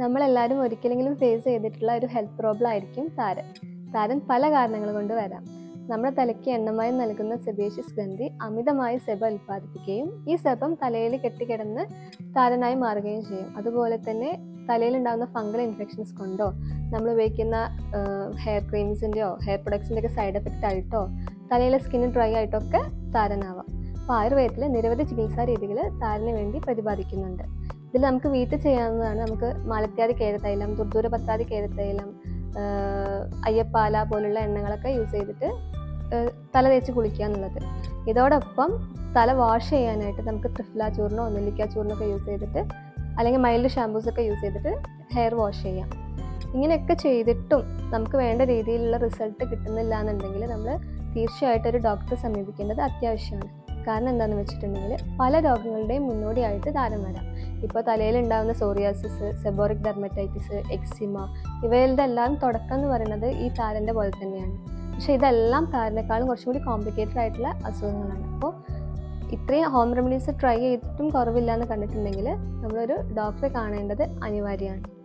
നമ്മളെല്ലാവരും ഒരിക്കലെങ്കിലും ഫേസ് ചെയ്തിട്ടുള്ള ഒരു ഹെൽത്ത് പ്രോബ്ലം ആയിരിക്കും താരൻ. താരൻ പല കാരണങ്ങൾ കൊണ്ട് വരാം. നമ്മുടെ തലയ്ക്ക് എണ്ണമായി നൽകുന്ന സെബേഷ്യസ് ഗ്രന്ഥി അമിതമായി സെബ ഉൽപ്പാദിപ്പിക്കുകയും ഈ സെബം തലയിൽ കെട്ടിക്കിടന്ന് താരനായി മാറുകയും ചെയ്യും. അതുപോലെ തന്നെ തലയിലുണ്ടാകുന്ന ഫംഗൽ ഇൻഫെക്ഷൻസ് കൊണ്ടോ നമ്മൾ ഉപയോഗിക്കുന്ന ഹെയർ ക്രീംസിന്റെയോ ഹെയർ പ്രൊഡക്ട്സിന്റെ ഒക്കെ സൈഡ് എഫക്റ്റ് ആയിട്ടോ തലയിലെ സ്കിന്ന് ഡ്രൈ ആയിട്ടൊക്കെ താരനാവാം. അപ്പോൾ ആയുർവേദത്തിൽ നിരവധി ചികിത്സാ രീതികൾ താരന് വേണ്ടി പ്രതിപാദിക്കുന്നുണ്ട് ഇതിൽ നമുക്ക് വീട്ടിൽ ചെയ്യാവുന്നതാണ്. നമുക്ക് മലത്യാതി കേരത്തൈലം ദുർദൂര പത്താതി കേരത്തൈലം അയ്യപ്പാല പോലുള്ള എണ്ണകളൊക്കെ യൂസ് ചെയ്തിട്ട് തല തേച്ച് കുളിക്കുക എന്നുള്ളത്. ഇതോടൊപ്പം തല വാഷ് ചെയ്യാനായിട്ട് നമുക്ക് ത്രിഫ്ല ചൂർണോ നെല്ലിക്ക ചൂർണോ ഒക്കെ യൂസ് ചെയ്തിട്ട് അല്ലെങ്കിൽ മൈൽഡ് ഷാമ്പൂസ് ഒക്കെ യൂസ് ചെയ്തിട്ട് ഹെയർ വാഷ് ചെയ്യാം. ഇങ്ങനെയൊക്കെ ചെയ്തിട്ടും നമുക്ക് വേണ്ട രീതിയിലുള്ള റിസൾട്ട് കിട്ടുന്നില്ല എന്നുണ്ടെങ്കിൽ നമ്മൾ തീർച്ചയായിട്ടും ഒരു ഡോക്ടറെ സമീപിക്കേണ്ടത് അത്യാവശ്യമാണ്. കാരണം എന്താണെന്ന് വെച്ചിട്ടുണ്ടെങ്കിൽ പല രോഗങ്ങളുടെയും മുന്നോടിയായിട്ട് താരം വരാം. ഇപ്പോൾ തലയിൽ ഉണ്ടാകുന്ന സോറിയാസിസ് സെബോറിക് ഡെർമറ്റൈറ്റിസ് എക്സിമ ഇവയുടെ എല്ലാം തുടക്കം എന്ന് പറയുന്നത് ഈ താരന്റെ പോലെ തന്നെയാണ്. പക്ഷേ ഇതെല്ലാം താരനേക്കാളും കുറച്ചും കൂടി കോംപ്ലിക്കേറ്റഡ് ആയിട്ടുള്ള അസുഖങ്ങളാണ്. അപ്പോൾ ഇത്രയും ഹോം റെമഡീസ് ട്രൈ ചെയ്തിട്ടും കുറവില്ല എന്ന് കണ്ടിട്ടുണ്ടെങ്കിൽ നമ്മളൊരു ഡോക്ടറെ കാണേണ്ടത് അനിവാര്യമാണ്.